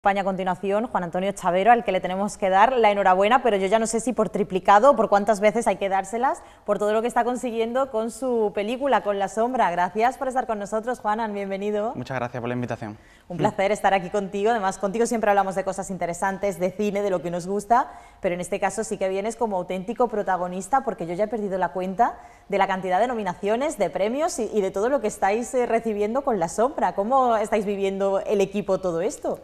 España a continuación, Juan Antonio Chavero, al que le tenemos que dar la enhorabuena, pero yo ya no sé si por triplicado o por cuántas veces hay que dárselas, por todo lo que está consiguiendo con su película, con La Sombra. Gracias por estar con nosotros, Juanan, bienvenido. Muchas gracias por la invitación. Un placer estar aquí contigo, además contigo siempre hablamos de cosas interesantes, de cine, de lo que nos gusta, pero en este caso sí que vienes como auténtico protagonista, porque yo ya he perdido la cuenta de la cantidad de nominaciones, de premios y, y de todo lo que estáis eh, recibiendo con La Sombra. ¿Cómo estáis viviendo el equipo todo esto?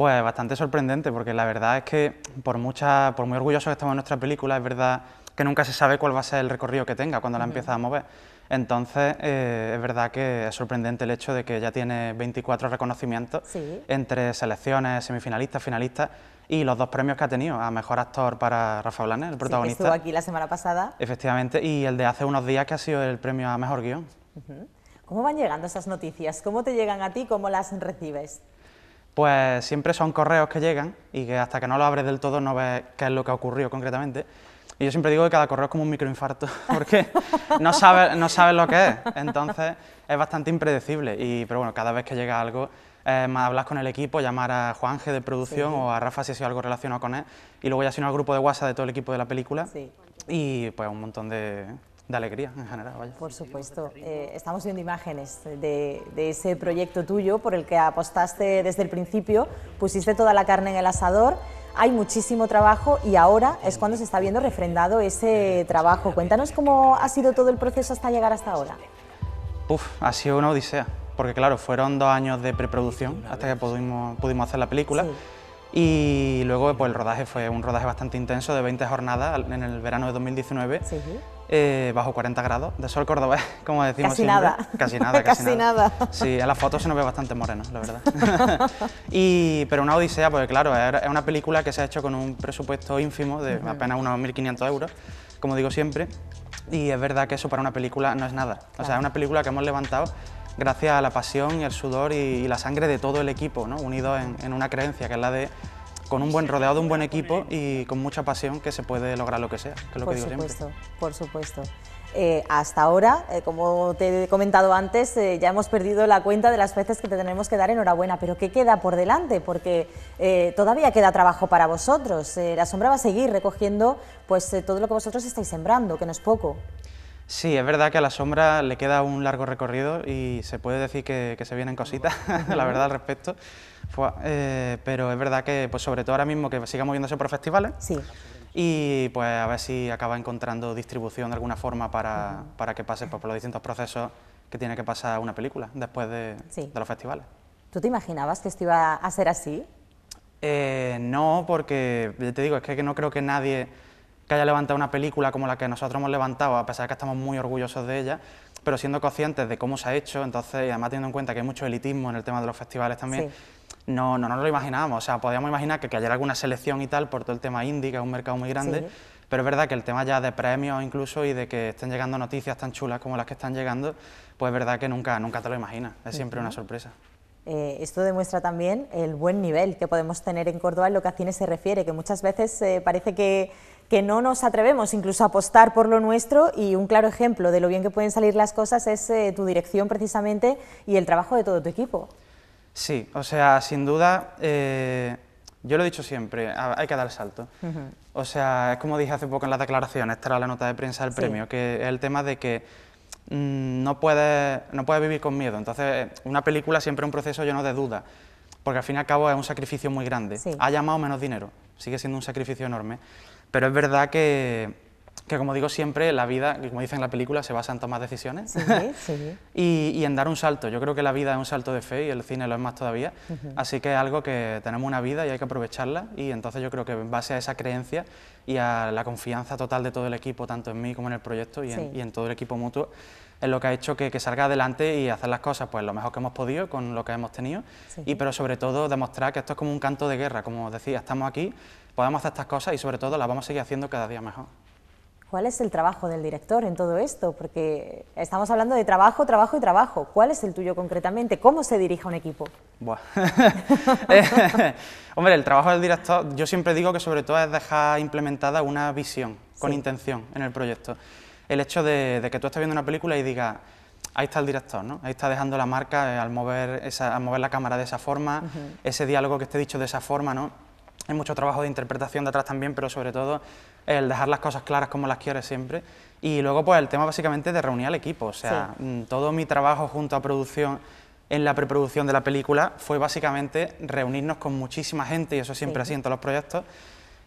Pues bastante sorprendente, porque la verdad es que por, mucha, por muy orgullosos que estamos de nuestra película, es verdad que nunca se sabe cuál va a ser el recorrido que tenga cuando la empieza a mover. Entonces, eh, es verdad que es sorprendente el hecho de que ya tiene 24 reconocimientos entre selecciones, semifinalistas, finalistas y los dos premios que ha tenido a Mejor Actor para Rafa Blanes, el protagonista. estuvo aquí la semana pasada. Efectivamente, y el de hace unos días que ha sido el premio a Mejor Guión. ¿Cómo van llegando esas noticias? ¿Cómo te llegan a ti? ¿Cómo las recibes? Pues siempre son correos que llegan y que hasta que no lo abres del todo no ves qué es lo que ha ocurrido concretamente. Y yo siempre digo que cada correo es como un microinfarto, porque no sabes, no sabes lo que es, entonces es bastante impredecible. Y, pero bueno, cada vez que llega algo, eh, hablas con el equipo, llamar a Juanje de producción o a Rafa si ha sido algo relacionado con él, y luego ya si no al grupo de WhatsApp de todo el equipo de la película, y pues un montón de, de alegría en general. Vaya. Por supuesto. Eh, estamos viendo imágenes de, ese proyecto tuyo por el que apostaste desde el principio, pusiste toda la carne en el asador, hay muchísimo trabajo y ahora es cuando se está viendo refrendado ese trabajo. Cuéntanos cómo ha sido todo el proceso hasta llegar hasta ahora. Uf, ha sido una odisea, porque claro, fueron dos años de preproducción hasta que pudimos, pudimos hacer la película. Y luego pues, el rodaje fue un rodaje bastante intenso de 20 jornadas en el verano de 2019, eh, bajo 40 grados de sol cordobés, como decimos casi siempre. Nada. Casi nada. Casi, nada. Sí, en las fotos se nos ve bastante moreno, la verdad. y, pero una odisea, porque claro, es una película que se ha hecho con un presupuesto ínfimo de apenas unos 1.500 euros, como digo siempre, y es verdad que eso para una película no es nada. O sea, es una película que hemos levantado gracias a la pasión y el sudor y, la sangre de todo el equipo, ¿no? unido en, una creencia que es la de con un buen rodeado de un buen equipo y con mucha pasión que se puede lograr lo que sea, que es lo por que digo supuesto, Por supuesto, eh, hasta ahora, eh, como te he comentado antes, eh, ya hemos perdido la cuenta de las veces que te tenemos que dar enhorabuena, pero ¿qué queda por delante? Porque todavía queda trabajo para vosotros. la sombra va a seguir recogiendo pues, todo lo que vosotros estáis sembrando, que no es poco. Sí, es verdad que a la sombra le queda un largo recorrido y se puede decir que, se vienen cositas, la verdad, al respecto. Eh, pero es verdad que, pues sobre todo ahora mismo, que siga moviéndose por festivales. Sí. Y pues a ver si acaba encontrando distribución de alguna forma para, para que pase por los distintos procesos que tiene que pasar una película después de, de los festivales. ¿Tú te imaginabas que esto iba a ser así? Eh, no, porque te digo, es que no creo que nadie que haya levantado una película como la que nosotros hemos levantado, a pesar de que estamos muy orgullosos de ella, pero siendo conscientes de cómo se ha hecho, entonces, y además teniendo en cuenta que hay mucho elitismo en el tema de los festivales también, no, no nos lo imaginábamos. O sea, podíamos imaginar que, que haya alguna selección y tal por todo el tema indie, que es un mercado muy grande, pero es verdad que el tema ya de premios incluso y de que estén llegando noticias tan chulas como las que están llegando, pues es verdad que nunca, nunca te lo imaginas, es siempre una sorpresa. Eh, esto demuestra también el buen nivel que podemos tener en Córdoba en lo que a cine se refiere, que muchas veces eh, parece que, que, no nos atrevemos incluso a apostar por lo nuestro y un claro ejemplo de lo bien que pueden salir las cosas es eh, tu dirección precisamente y el trabajo de todo tu equipo. Sí, o sea, sin duda, yo lo he dicho siempre, hay que dar el salto. O sea, es como dije hace poco en las declaraciones, esta era la nota de prensa del premio, que es el tema de que Mm, no puedes, no puede vivir con miedo. Entonces, una película siempre es un proceso lleno de dudas, porque al fin y al cabo es un sacrificio muy grande. Ha llamado menos dinero, sigue siendo un sacrificio enorme, pero es verdad que, que, como digo siempre, la vida, como dicen en la película, se basa en tomar decisiones. Y, en dar un salto. Yo creo que la vida es un salto de fe y el cine lo es más todavía, así que es algo que tenemos una vida y hay que aprovecharla. Y entonces yo creo que en base a esa creencia y a la confianza total de todo el equipo, tanto en mí como en el proyecto y, en, todo el equipo mutuo, es lo que ha hecho que, salga adelante y hacer las cosas pues lo mejor que hemos podido con lo que hemos tenido. Y pero sobre todo demostrar que esto es como un canto de guerra, como decía, estamos aquí, podemos hacer estas cosas y sobre todo las vamos a seguir haciendo cada día mejor. ¿Cuál es el trabajo del director en todo esto? Porque estamos hablando de trabajo, trabajo y trabajo. ¿Cuál es el tuyo concretamente? ¿Cómo se dirige un equipo? Eh, hombre, el trabajo del director, yo siempre digo que sobre todo es dejar implementada una visión con intención en el proyecto. El hecho de, que tú estés viendo una película y digas, ahí está el director, ¿no? Ahí está dejando la marca eh, al, mover esa, al mover la cámara de esa forma, ese diálogo que esté dicho de esa forma, ¿no? Hay mucho trabajo de interpretación detrás también, pero sobre todo el dejar las cosas claras como las quieres siempre. Y luego, pues el tema básicamente de reunir al equipo, o sea, mm, todo mi trabajo junto a producción en la preproducción de la película fue básicamente reunirnos con muchísima gente, y eso siempre sí. así en todos los proyectos,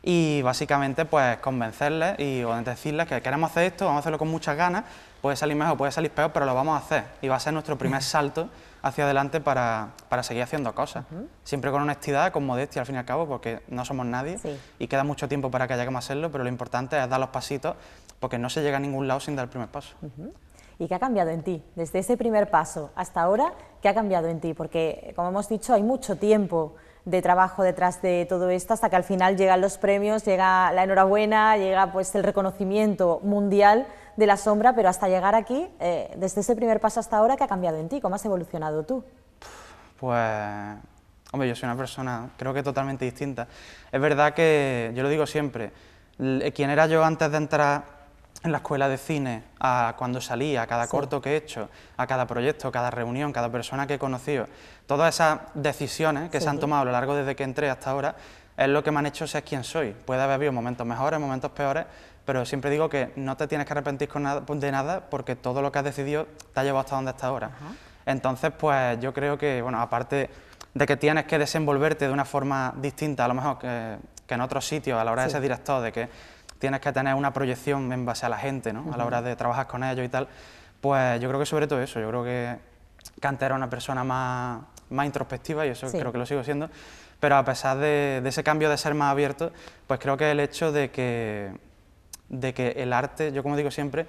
y básicamente pues convencerles y decirles que queremos hacer esto, vamos a hacerlo con muchas ganas, puede salir mejor, puede salir peor, pero lo vamos a hacer y va a ser nuestro primer salto hacia adelante para, para seguir haciendo cosas. Siempre con honestidad, con modestia al fin y al cabo, porque no somos nadie y queda mucho tiempo para que hayamos a hacerlo, pero lo importante es dar los pasitos porque no se llega a ningún lado sin dar el primer paso. ¿Y qué ha cambiado en ti? Desde ese primer paso hasta ahora, ¿qué ha cambiado en ti? Porque, como hemos dicho, hay mucho tiempo de trabajo detrás de todo esto hasta que al final llegan los premios, llega la enhorabuena, llega pues el reconocimiento mundial de la sombra, pero hasta llegar aquí, eh, desde ese primer paso hasta ahora, ¿qué ha cambiado en ti? ¿Cómo has evolucionado tú? Pues, hombre, yo soy una persona creo que totalmente distinta. Es verdad que, yo lo digo siempre, quien era yo antes de entrar en la escuela de cine, a cuando salí, a cada corto que he hecho, a cada proyecto, cada reunión, cada persona que he conocido, todas esas decisiones que se han tomado a lo largo desde que entré hasta ahora, es lo que me han hecho ser quien soy. Puede haber habido momentos mejores, momentos peores, pero siempre digo que no te tienes que arrepentir de nada porque todo lo que has decidido te ha llevado hasta donde estás ahora. Entonces, pues yo creo que, bueno, aparte de que tienes que desenvolverte de una forma distinta, a lo mejor que, en otros sitios, a la hora de ser director, de que tienes que tener una proyección en base a la gente, ¿no? A la hora de trabajar con ellos y tal, pues yo creo que sobre todo eso, yo creo que Cante era una persona más, más introspectiva y eso creo que lo sigo siendo, pero a pesar de, ese cambio de ser más abierto, pues creo que el hecho de que, de que el arte, yo como digo siempre,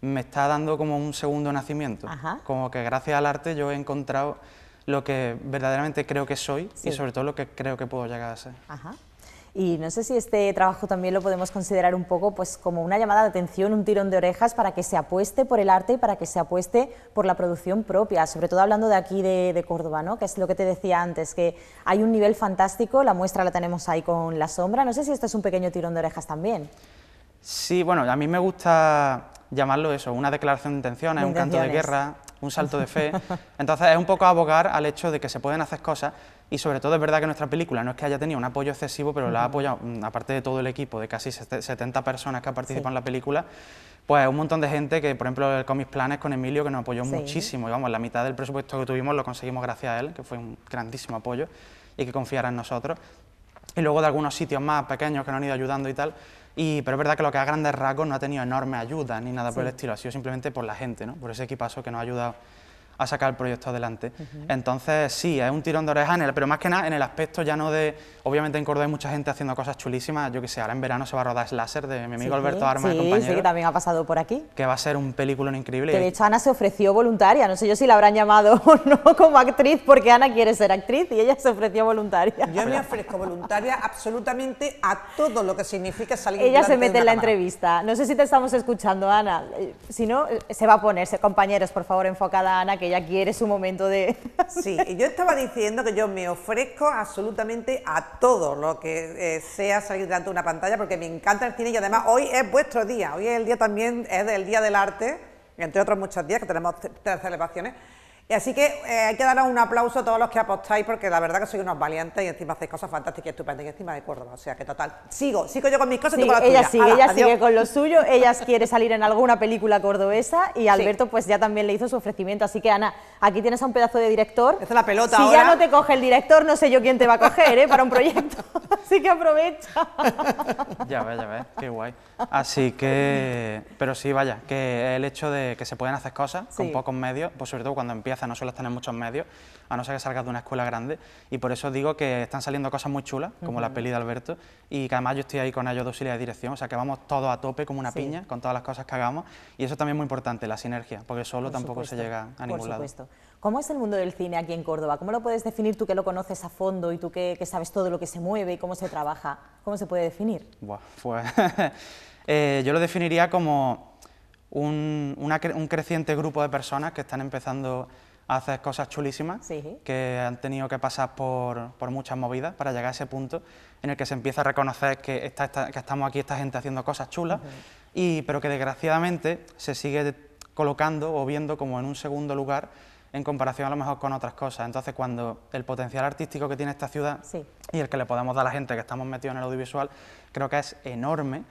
me está dando como un segundo nacimiento, como que gracias al arte yo he encontrado lo que verdaderamente creo que soy y sobre todo lo que creo que puedo llegar a ser. Y no sé si este trabajo también lo podemos considerar un poco pues, como una llamada de atención, un tirón de orejas para que se apueste por el arte y para que se apueste por la producción propia, sobre todo hablando de aquí de, Córdoba, ¿no? que es lo que te decía antes, que hay un nivel fantástico, la muestra la tenemos ahí con La Sombra, no sé si este es un pequeño tirón de orejas también. Sí, bueno, a mí me gusta llamarlo eso, una declaración de intenciones, un canto de guerra, un salto de fe. Entonces es un poco abogar al hecho de que se pueden hacer cosas y sobre todo es verdad que nuestra película no es que haya tenido un apoyo excesivo, pero la ha apoyado, mm, aparte de todo el equipo de casi 70 personas que han participado en la película, pues un montón de gente que, por ejemplo, el Comics Planes con Emilio, que nos apoyó muchísimo, y vamos, la mitad del presupuesto que tuvimos lo conseguimos gracias a él, que fue un grandísimo apoyo y que confiara en nosotros. Y luego de algunos sitios más pequeños que nos han ido ayudando y tal, y, pero es verdad que lo que a grandes rasgos no ha tenido enorme ayuda ni nada por el estilo, ha sido simplemente por la gente, ¿no? por ese equipazo que nos ha ayudado a sacar el proyecto adelante. Entonces, sí, es un tirón de orejas, pero más que nada en el aspecto ya no de. Obviamente en Córdoba hay mucha gente haciendo cosas chulísimas. Yo que sé, ahora en verano se va a rodar Slasher de mi amigo Alberto Arma, sí, compañero. Sí, que también ha pasado por aquí. Que va a ser un película increíble. Que de hecho Ana se ofreció voluntaria. No sé yo si la habrán llamado o no como actriz, porque Ana quiere ser actriz y ella se ofreció voluntaria. Yo me ofrezco voluntaria absolutamente a todo lo que significa salir Ella se mete en la entrevista. No sé si te estamos escuchando, Ana. Eh, si no, eh, se va a ponerse. Compañeros, por favor, enfocada a Ana, que ella quiere su momento de... Sí, yo estaba diciendo que yo me ofrezco absolutamente a todo lo que eh, sea salir delante de una pantalla, porque me encanta el cine y además hoy es vuestro día, hoy es el día también, es el Día del Arte, entre otros muchos días que tenemos tres Así que eh, hay que daros un aplauso a todos los que apostáis porque la verdad que sois unos valientes y encima hacéis cosas fantásticas y estupendas y encima de Córdoba. O sea que total, sigo, sigo yo con mis cosas y tú con las ella Sigue, ella sigue con lo suyo, ella quiere salir en alguna película cordobesa y Alberto pues ya también le hizo su ofrecimiento. Así que Ana, aquí tienes a un pedazo de director. Esta es la pelota Si ya no te coge el director, no sé yo quién te va a coger ¿eh? para un proyecto. Así que aprovecha. Ya ves, ya ves, qué guay. Así que, pero sí, vaya, que el hecho de que se pueden hacer cosas con pocos medios, pues sobre todo cuando empieza no sueles tener muchos medios, a no ser que salgas de una escuela grande, y por eso digo que están saliendo cosas muy chulas, como la peli de Alberto, y que además yo estoy ahí con ellos dos auxiliares de dirección, o sea que vamos todos a tope como una piña con todas las cosas que hagamos, y eso también es muy importante, la sinergia, porque solo tampoco se llega a ningún por supuesto. ¿Cómo es el mundo del cine aquí en Córdoba? ¿Cómo lo puedes definir tú que lo conoces a fondo y tú que, sabes todo lo que se mueve y cómo se trabaja? ¿Cómo se puede definir? pues eh, yo lo definiría como un, un creciente grupo de personas que están empezando haces cosas chulísimas que han tenido que pasar por, por, muchas movidas para llegar a ese punto en el que se empieza a reconocer que, está, que estamos aquí esta gente haciendo cosas chulas, y, pero que desgraciadamente se sigue colocando o viendo como en un segundo lugar en comparación a lo mejor con otras cosas. Entonces, cuando el potencial artístico que tiene esta ciudad y el que le podemos dar a la gente que estamos metidos en el audiovisual, creo que es enorme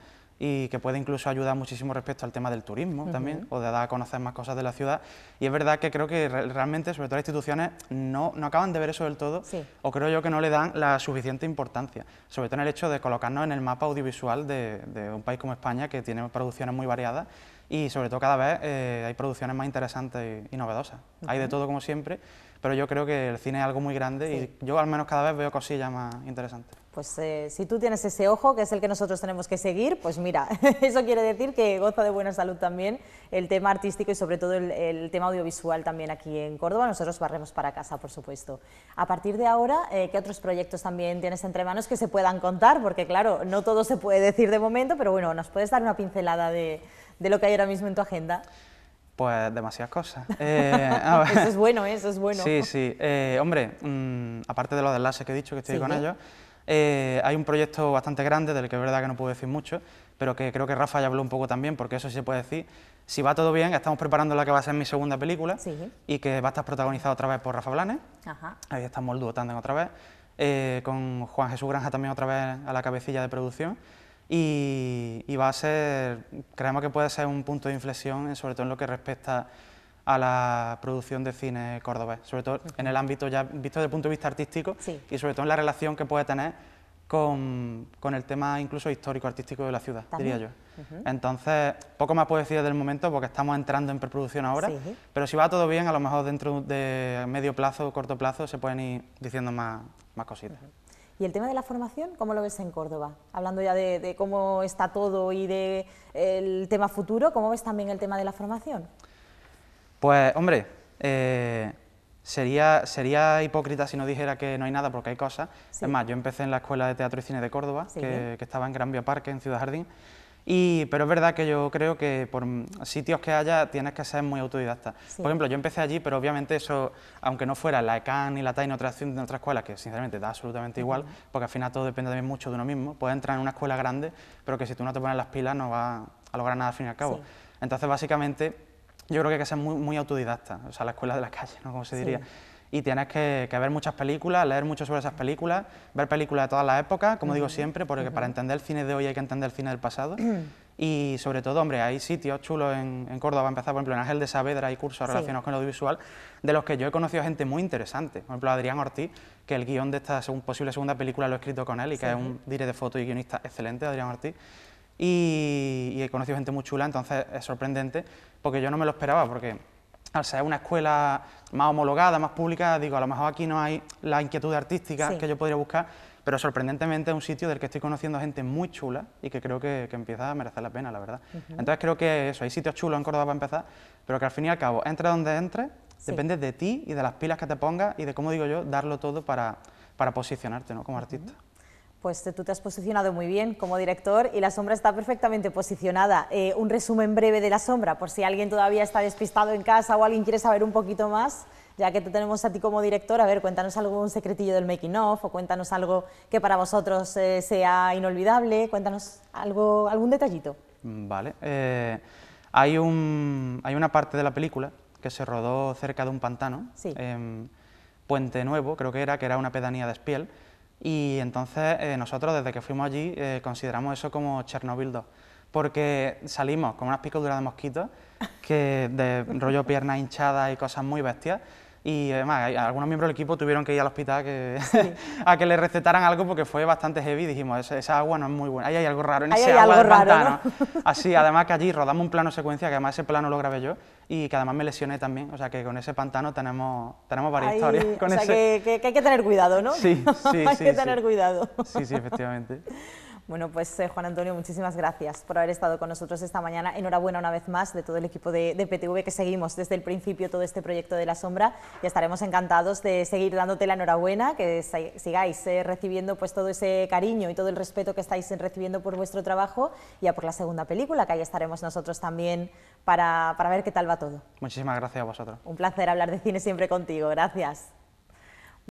y que puede incluso ayudar muchísimo respecto al tema del turismo también, o de dar a conocer más cosas de la ciudad. Y es verdad que creo que realmente, sobre todo las instituciones, no, no acaban de ver eso del todo, o creo yo que no le dan la suficiente importancia, sobre todo en el hecho de colocarnos en el mapa audiovisual de, de un país como España, que tiene producciones muy variadas y sobre todo cada vez eh, hay producciones más interesantes y, novedosas. Hay de todo como siempre, pero yo creo que el cine es algo muy grande y yo al menos cada vez veo cosillas más interesantes. Pues eh, si tú tienes ese ojo, que es el que nosotros tenemos que seguir, pues mira, eso quiere decir que goza de buena salud también el tema artístico y sobre todo el, tema audiovisual también aquí en Córdoba. Nosotros barremos para casa, por supuesto. A partir de ahora, eh, ¿qué otros proyectos también tienes entre manos que se puedan contar? Porque claro, no todo se puede decir de momento, pero bueno, ¿nos puedes dar una pincelada de, de lo que hay ahora mismo en tu agenda? Pues demasiadas cosas. Eh, eso es bueno, ¿eh? eso es bueno. Sí, sí. Hombre, mm, aparte de los enlaces que he dicho que estoy con ellos, eh, hay un proyecto bastante grande del que es verdad que no puedo decir mucho, pero que creo que Rafa ya habló un poco también, porque eso sí se puede decir. Si va todo bien, estamos preparando la que va a ser mi segunda película y que va a estar protagonizada otra vez por Rafa Blanes. Ahí estamos el dúo Tandem otra vez. con Juan Jesús Granja también otra vez a la cabecilla de producción y, va a ser, creemos que puede ser un punto de inflexión, sobre todo en lo que respecta a la producción de cine cordobés, sobre todo en el ámbito ya visto desde el punto de vista artístico y sobre todo en la relación que puede tener con, con el tema incluso histórico-artístico de la ciudad, diría yo. Entonces, poco más puedo decir desde el momento porque estamos entrando en preproducción ahora, pero si va todo bien, a lo mejor dentro de medio plazo o corto plazo se pueden ir diciendo más, más cositas. ¿Y el tema de la formación, cómo lo ves en Córdoba? Hablando ya de, cómo está todo y del el tema futuro, ¿cómo ves también el tema de la formación? Pues, hombre, eh, sería, sería hipócrita si no dijera que no hay nada, porque hay cosas. Es más, yo empecé en la Escuela de Teatro y Cine de Córdoba, que, que, estaba en Gran Vía Parque, en Ciudad Jardín, pero es verdad que yo creo que por sitios que haya tienes que ser muy autodidacta. Por ejemplo, yo empecé allí, pero obviamente eso, aunque no fuera la ECAN ni la TAI ni otra, de otra escuela, que sinceramente da absolutamente igual, porque al final todo depende también mucho de uno mismo, puedes entrar en una escuela grande, pero que si tú no te pones las pilas no vas a lograr nada al fin y al cabo. Entonces, básicamente, yo creo que hay que ser muy, muy autodidacta, o sea, la escuela de la calle, ¿no? Como se diría y tienes que, ver muchas películas, leer mucho sobre esas películas, ver películas de todas las épocas, como digo siempre, porque para entender el cine de hoy hay que entender el cine del pasado. y sobre todo, hombre, hay sitios chulos en, en Córdoba, empezar, por ejemplo, en Ángel de Saavedra hay cursos relacionados con el audiovisual, de los que yo he conocido gente muy interesante. Por ejemplo, Adrián Ortiz, que el guion de esta posible segunda película lo he escrito con él y que es un director de foto y guionista excelente, Adrián Ortiz. Y, y he conocido gente muy chula, entonces es sorprendente, porque yo no me lo esperaba, porque al ser una escuela más homologada, más pública, digo, a lo mejor aquí no hay la inquietud artística que yo podría buscar, pero sorprendentemente es un sitio del que estoy conociendo gente muy chula y que creo que, empieza a merecer la pena, la verdad. Entonces creo que eso, hay sitios chulos en Córdoba para empezar, pero que al fin y al cabo, entre donde entre, depende de ti y de las pilas que te pongas y de, cómo digo yo, darlo todo para, para posicionarte ¿no? como artista. Pues tú te has posicionado muy bien como director y La Sombra está perfectamente posicionada. Eh, un resumen breve de La Sombra, por si alguien todavía está despistado en casa o alguien quiere saber un poquito más, ya que te tenemos a ti como director, a ver, cuéntanos algún secretillo del making of o cuéntanos algo que para vosotros eh, sea inolvidable, cuéntanos algo, algún detallito. Vale, eh, hay, un, hay una parte de la película que se rodó cerca de un pantano, en Puente Nuevo, creo que era, que era una pedanía de Espiel, y entonces eh, nosotros desde que fuimos allí eh, consideramos eso como Chernobyl 2, porque salimos con unas picaduras de mosquitos, que de rollo piernas hinchadas y cosas muy bestias, y además algunos miembros del equipo tuvieron que ir al hospital que, a que le recetaran algo porque fue bastante heavy, dijimos, esa, agua no es muy buena, ahí hay algo raro en ese agua del pantano. Así, además que allí rodamos un plano secuencia, que además ese plano lo grabé yo, y que además me lesioné también, o sea que con ese pantano tenemos, tenemos varias historias. Con o sea que, que, hay que tener cuidado, ¿no? Sí, sí, Hay que tener cuidado. Sí, sí, efectivamente. Bueno, pues eh, Juan Antonio, muchísimas gracias por haber estado con nosotros esta mañana. Enhorabuena una vez más de todo el equipo de, PTV que seguimos desde el principio todo este proyecto de La Sombra y estaremos encantados de seguir dándote la enhorabuena, que sigáis eh, recibiendo pues todo ese cariño y todo el respeto que estáis recibiendo por vuestro trabajo y ya por la segunda película, que ahí estaremos nosotros también para, para ver qué tal va todo. Muchísimas gracias a vosotros. Un placer hablar de cine siempre contigo. Gracias.